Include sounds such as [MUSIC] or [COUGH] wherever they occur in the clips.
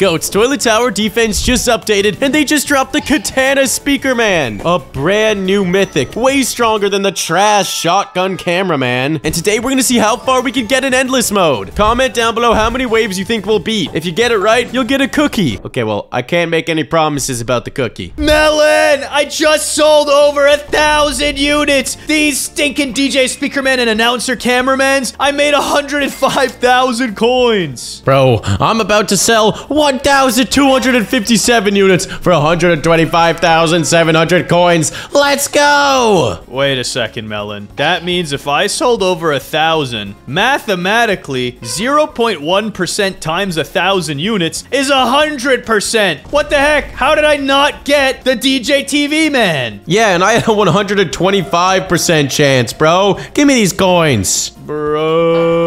Goats, Toilet Tower defense just updated, and they just dropped the Katana Speaker Man. A brand new mythic, way stronger than the trash shotgun cameraman. And today we're gonna see how far we can get in endless mode. Comment down below how many waves you think we'll beat. If you get it right, you'll get a cookie. Okay, well, I can't make any promises about the cookie. Melon! I just sold over a thousand units! These stinking DJ speakermen and announcer cameramans, I made 105,000 coins! Bro, I'm about to sell 1,257 units for 125,700 coins. Let's go! Wait a second, Melon. That means if I sold over a thousand, mathematically, 0.1% times a thousand units is 100%! What the heck? How did I not get the DJ TV man? Yeah, and I had a 125% chance, bro. Give me these coins. Bro.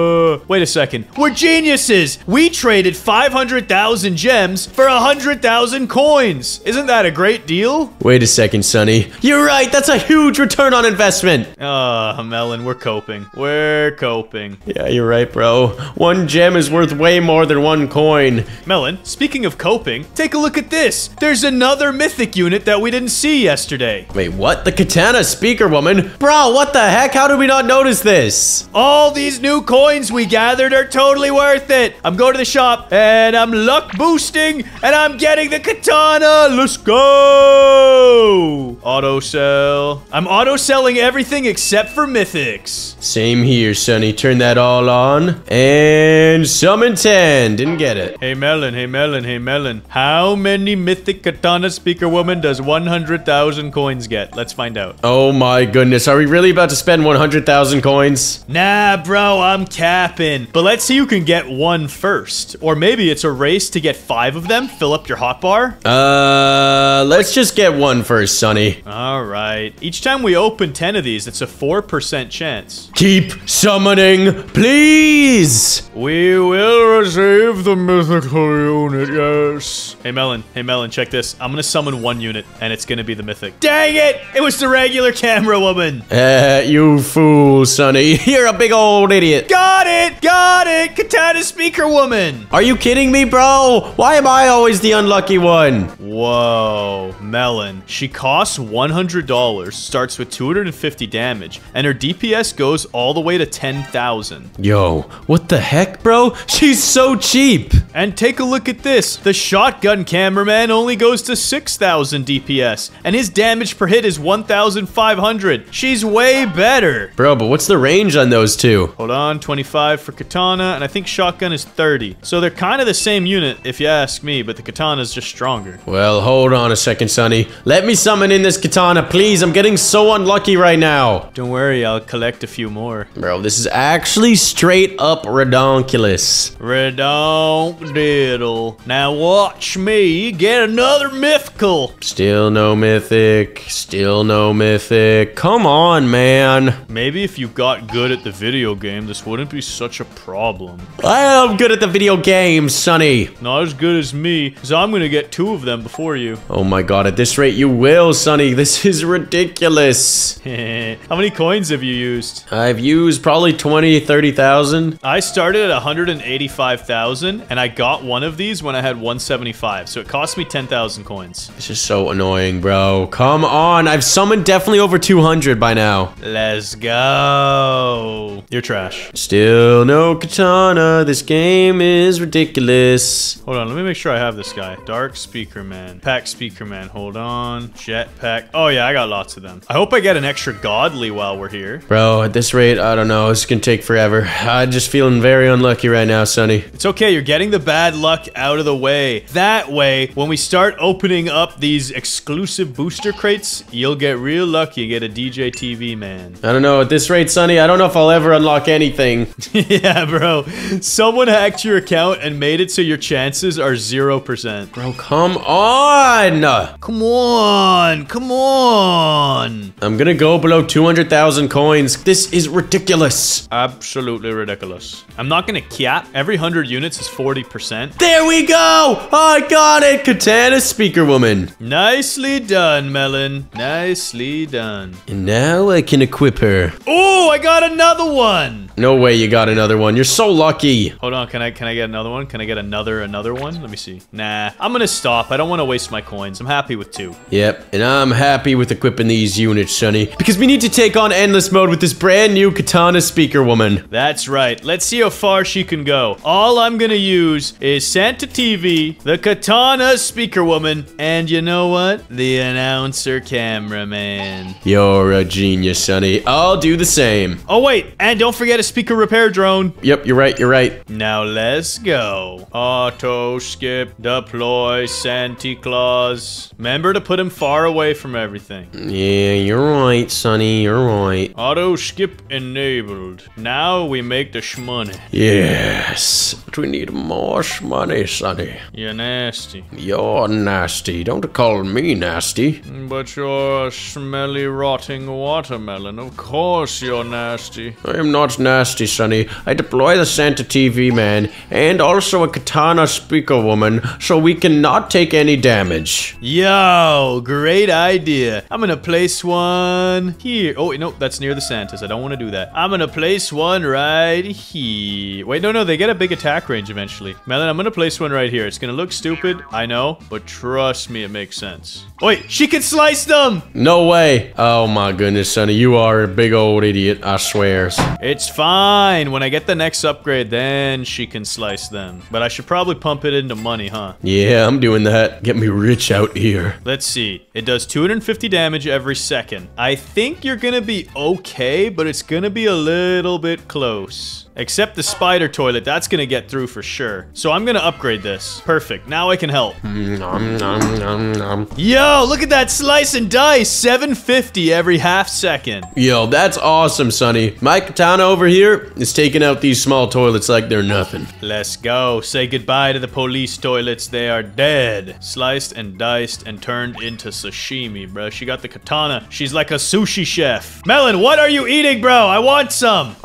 Wait a second. We're geniuses! We traded 500,000 gems for 100,000 coins! Isn't that a great deal? Wait a second, Sunny. You're right, that's a huge return on investment. Ah, Melon, we're coping. We're coping. Yeah, you're right, bro. One gem is worth way more than one coin. Melon, speaking of coping, take a look at this. There's another mythic unit that we didn't see yesterday. Wait, what? The Katana Speaker Woman? Bro, what the heck? How did we not notice this? All these new coins we gathered are totally worth it. I'm going to the shop and I'm luck boosting and I'm getting the katana. Let's go. Auto sell. I'm auto selling everything except for mythics. Same here, Sunny. Turn that all on. And summon 10. Didn't get it. Hey Melon, hey Melon, hey Melon. How many mythic katana speaker woman does 100,000 coins get? Let's find out. Oh my goodness. Are we really about to spend 100,000 coins? Nah, bro, I'm capping. But let's see who can get one first. Or maybe it's a race to get five of them, fill up your hotbar. Uh, let's just get one first, Sunny. All right. Each time we open 10 of these, it's a 4% chance. Keep summoning, please. We will receive the mythical unit, yes. Hey, Melon. Hey, Melon, check this. I'm gonna summon one unit, and it's gonna be the mythic. Dang it! It was the regular camera woman. Uh, you fool, Sunny. [LAUGHS] You're a big old idiot. Got it! Got it! Katana speaker woman! Are you kidding me, bro? Why am I always the unlucky one? Whoa, Melon. She costs $100, starts with 250 damage, and her DPS goes all the way to 10,000. Yo, what the heck, bro? She's so cheap. And take a look at this. The shotgun cameraman only goes to 6,000 DPS, and his damage per hit is 1,500. She's way better. Bro, but what's the range on those two? Hold on, 25 for katana, and I think shotgun is 30. So they're kind of the same unit, if you ask me, but the katana is just stronger. Well, hold on a second, Sunny. Let me summon in this katana, please. I'm getting so unlucky right now. Don't worry, I'll collect a few more. Bro, this is actually straight up redonkulous. Redonk diddle. Now watch me get another mythical. Still no mythic. Still no mythic. Come on, man. Maybe if you got good at the video game, this wouldn't be such a problem. I am good at the video game, Sunny. Not as good as me, so I'm going to get two of them before you. [LAUGHS] Oh my god, at this rate you will, Sunny. [LAUGHS] This is ridiculous. [LAUGHS] How many coins have you used? I've used probably 20, 30,000. I started at 185,000 and I got one of these when I had 175. So it cost me 10,000 coins. This is so annoying, bro. Come on. I've summoned definitely over 200 by now. Let's go. You're trash. Still no katana. This game is ridiculous. Hold on, let me make sure I have this guy. Dark Speaker Man. Pack Speaker Man. Hold on. Jetpack. Oh yeah, I got lots of them. I hope I get an extra godly while we're here. Bro, at this rate, I don't know. This can take forever. I'm just feeling very unlucky right now, Sunny. It's okay, you're getting the bad luck out of the way. That way, when we start opening up these exclusive booster crates, you'll get real lucky, get a DJ TV man. I don't know. At this rate, Sunny, I don't know if I'll ever unlock anything. [LAUGHS] yeah, bro. Someone hacked your account and made it so your chances are 0%. Bro, come on. Come on, come on. I'm gonna go below 200,000 coins. This is ridiculous. Absolutely ridiculous. I'm not gonna cap. Every 100 units is 40 percent. There we go! I got it! Katana Speaker Woman. Nicely done, Melon. Nicely done. And now I can equip her. Oh, I got another one. No way you got another one. You're so lucky. Hold on, can I can I get another one? Can I get another another one? Let me see. Nah, I'm gonna stop. I don't want to waste my coins. I'm happy with two. Yep, and I'm happy with equipping these units, Sunny. Because we need to take on Endless Mode with this brand new Katana Speaker Woman. That's right. Let's see how far she can go. All I'm gonna use is Santa TV, the Katana Speaker Woman, and you know what? The announcer cameraman. You're a genius, Sunny. I'll do the same. Oh wait, and don't forget a speaker repair drone. Yep, you're right, you're right. Now let's go. Auto skip, deploy, Santa Claus. Remember to put him far away from everything. Yeah, you're right, Sunny, you're right. Auto skip enabled. Now we make the shmoney. Yes, but we need more money, Sunny. You're nasty. You're nasty. Don't call me nasty. But you're a smelly, rotting watermelon. Of course you're nasty. I am not nasty, Sunny. I deploy the Santa TV man and also a katana speaker woman so we cannot take any damage. Yo, great idea. I'm gonna place one here. Oh, no, that's near the Santas. I don't want to do that. I'm gonna place one right here. Wait, no, no, they get a big attack range eventually. Melon, I'm gonna place one right here. It's gonna look stupid, I know, but trust me, it makes sense. Wait, she can slice them! No way. Oh my goodness, Sunny. You are a big old idiot, I swears. It's fine. When I get the next upgrade, then she can slice them. But I should probably pump it into money, huh? Yeah, I'm doing that. Get me rich out here. Let's see. It does 250 damage every second. I think you're gonna be okay, but it's gonna be a little bit close. Except the spider toilet, that's gonna get through for sure. So I'm gonna upgrade this. Perfect, now I can help. Mm, nom, nom, nom, nom. Yo, look at that slice and dice! 750 every half second. Yo, that's awesome, Sunny. My katana over here is taking out these small toilets like they're nothing. Let's go. Say goodbye to the police toilets. They are dead. Sliced and diced and turned into sashimi, bro. She got the katana. She's like a sushi chef. Melon, what are you eating, bro? I want some. [LAUGHS]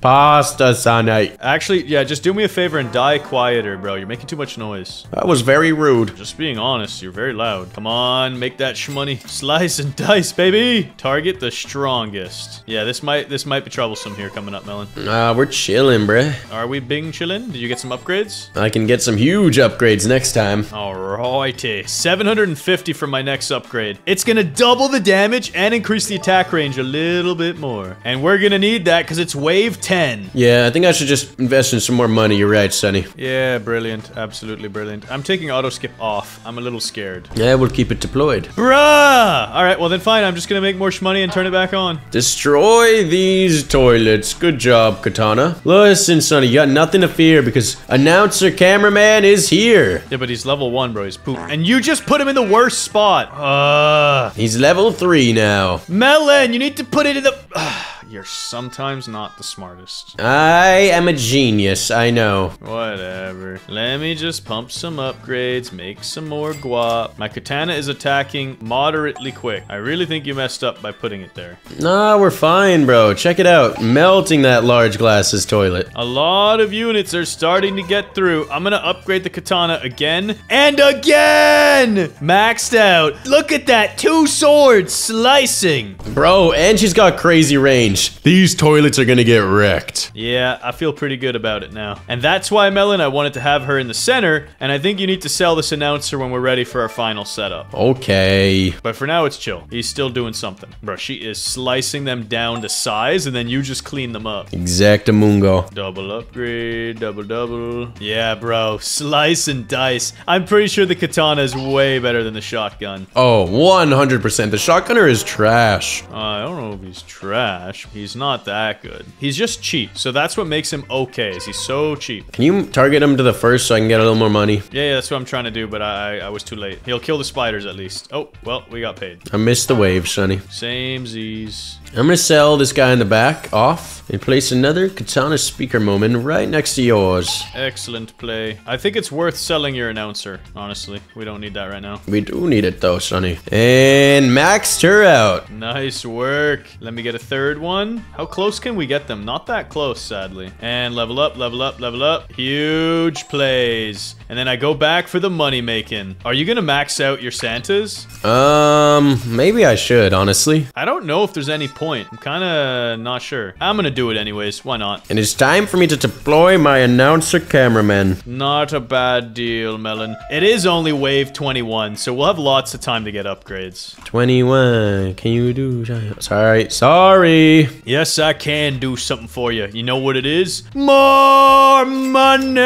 Pasta, Sunny. Actually, yeah, just do me a favor and die quieter, bro. You're making too much noise. That was very rude. Just being honest, you're very loud. Come on, make that shmoney. Slice and dice, baby. Target the strongest. Yeah, this might this might be troublesome here coming up, Melon. Ah, we're chilling, bruh. Are we bing chilling? Did you get some upgrades? I can get some huge upgrades next time. Alrighty. 750 for my next upgrade. It's gonna double the damage and increase the attack range a little bit more. And we're gonna need that because it's wave 10. Yeah, I think I should just invest in some more money. You're right, Sonny. Yeah, brilliant. Absolutely brilliant. I'm taking auto skip off. I'm a little scared. Yeah, we'll keep it deployed. Bruh! Alright, well then fine. I'm just gonna make more money and turn it back on. Destroy these toilets. Good job, Katana. Listen, Sunny, you got nothing to fear because announcer cameraman is here. Yeah, but he's level 1, bro. He's poop. And you just put him in the worst spot. Uh, He's level three now. Melon, you need to put it in the... [SIGHS] You're sometimes not the smartest. I am a genius, I know. Whatever. Let me just pump some upgrades, make some more guap. My katana is attacking moderately quick. I really think you messed up by putting it there. Nah, we're fine, bro. Check it out. Melting that large glasses toilet. A lot of units are starting to get through. I'm gonna upgrade the katana again and again! Maxed out. Look at that. Two swords slicing. Bro, and she's got crazy range. These toilets are gonna get wrecked. Yeah, I feel pretty good about it now. And that's why, Melon, I wanted to have her in the center, and I think you need to sell this announcer when we're ready for our final setup. Okay. But for now, it's chill. He's still doing something. Bro, she is slicing them down to size, and then you just clean them up. Exactamungo. Double upgrade, double double. Yeah, bro, slice and dice. I'm pretty sure the katana is way better than the shotgun. Oh, 100%. The shotgunner is trash. Uh, I don't know if he's trash. He's not that good. He's just cheap, so that's what makes him okay. Is he's so cheap. Can you target him to the first so I can get a little more money? Yeah, yeah, that's what I'm trying to do, but I, I was too late. He'll kill the spiders at least. Oh, well, we got paid. I missed the wave, Sunny. Same Z's. I'm gonna sell this guy in the back off and place another katana speaker woman right next to yours. Excellent play. I think it's worth selling your announcer, honestly. We don't need that right now. We do need it though, Sunny. And maxed her out. Nice work. Let me get a third one. 21. How close can we get them? Not that close, sadly. And level up, level up, level up. Huge plays. And then I go back for the money making. Are you gonna max out your Santas? Um, maybe I should, honestly. I don't know if there's any point. I'm kinda not sure. I'm gonna do it anyways. Why not? And it's time for me to deploy my announcer cameraman. Not a bad deal, Melon. It is only wave 21, so we'll have lots of time to get upgrades. 21. Can you do... Sorry. Sorry. Yes, I can do something for you. You know what it is? More money!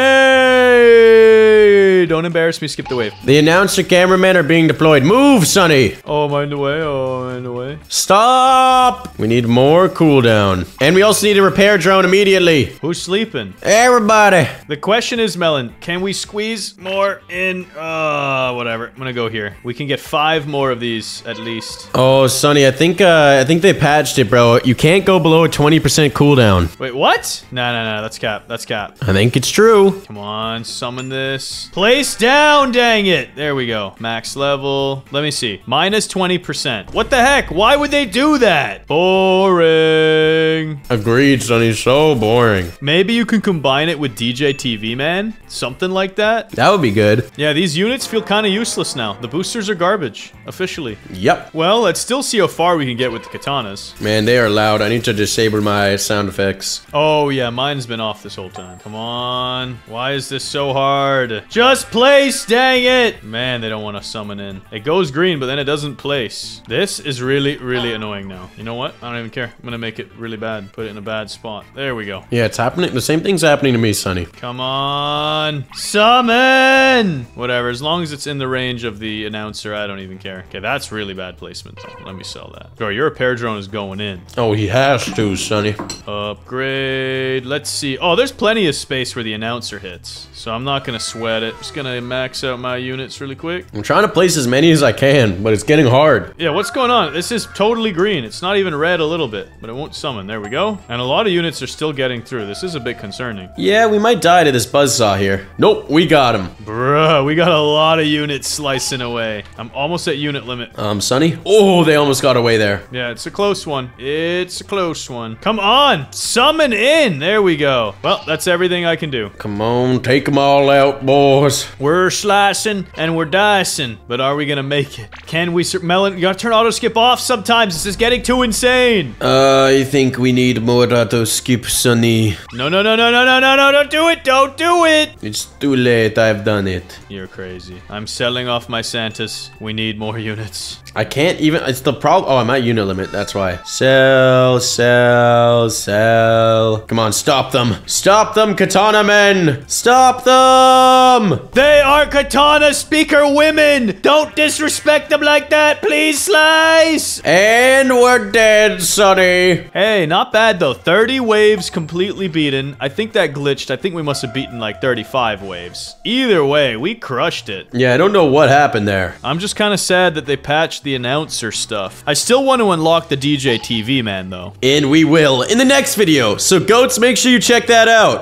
Don't embarrass me, skip the wave. The announcer cameramen are being deployed. Move, Sunny. Oh, I'm in the way, oh, I'm in the way. Stop. We need more cooldown. And we also need a repair drone immediately. Who's sleeping? Everybody. The question is, Melon, can we squeeze more in? Uh, whatever. I'm gonna go here. We can get five more of these, at least. Oh, Sunny, I think uh, I think they patched it, bro. You can't go below a 20% cooldown. Wait, what? No, no, no, that's cap. That's cap. I think it's true. Come on, summon this. Place down, dang it. There we go. Max level. Let me see. Minus 20%. What the heck? Why would they do that? Boring. Agreed, Sunny. So boring. Maybe you can combine it with DJ TV, man. Something like that. That would be good. Yeah, these units feel kind of useless now. The boosters are garbage, officially. Yep. Well, let's still see how far we can get with the katanas. Man, they are loud. I need to disable my sound effects. Oh, yeah, mine's been off this whole time. Come on. Why is this so hard? Just place, dang it! Man, they don't want to summon in. It goes green, but then it doesn't place. This is really, really annoying now. You know what? I don't even care. I'm gonna make it really bad. Put it in a bad spot. There we go. Yeah, it's happening. The same thing's happening to me, Sunny. Come on. Summon! Whatever, as long as it's in the range of the announcer, I don't even care. Okay, that's really bad placement. Let me sell that. Bro, your repair drone is going in. Oh, he has to, Sunny. Upgrade. Let's see. Oh, there's plenty of space where the announcer hits. So I'm not gonna sweat it. Just gonna max out my units really quick. I'm trying to place as many as I can, but it's getting hard. Yeah, what's going on? This is totally green. It's not even red a little bit, but it won't summon. There we go. And a lot of units are still getting through. This is a bit concerning. Yeah, we might die to this buzzsaw here. Nope, we got him. Bruh, we got a lot of units slicing away. I'm almost at unit limit. Um, Sunny? Oh, they almost got away there. Yeah, it's a close one. It's a close one. Come on, summon in. There we go. Well, that's everything I can do. Come on, take them all out, boys. We're slicing and we're dicing, but are we gonna make it? Can we, Melon? You gotta turn auto skip off sometimes. This is getting too insane. Uh, I think we need more auto skip, Sunny. No, no, no, no, no, no, no, no! Don't do it! Don't do it! It's too late, I've done it. You're crazy. I'm selling off my Santas. We need more units. I can't even, it's the problem. Oh, I'm at unit limit, that's why. Sell, sell, sell. Come on, stop them. Stop them, katana men. Stop them. They are katana speaker women! Don't disrespect them like that, please, Slice! And we're dead, Sunny. Hey, not bad though. 30 waves completely beaten. I think that glitched. I think we must have beaten like 35 waves. Either way, we crushed it. Yeah, I don't know what happened there. I'm just kind of sad that they patched the announcer stuff. I still want to unlock the DJ TV man though. And we will in the next video. So goats, make sure you check that out.